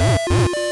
Woo!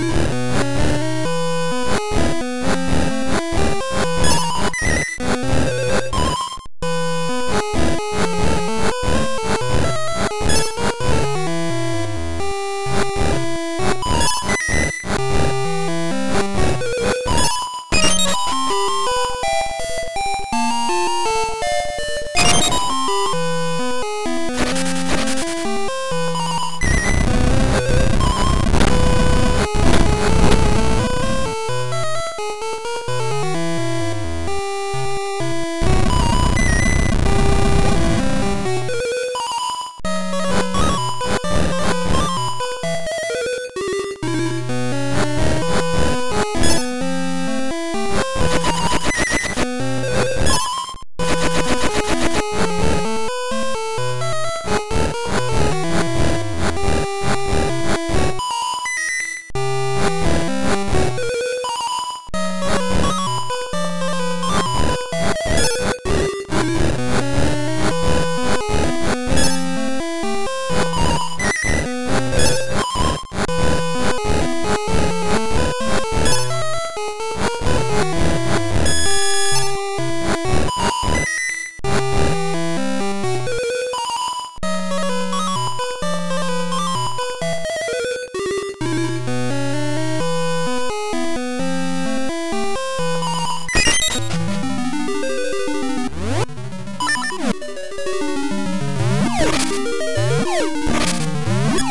you.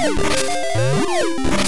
Oh, my God.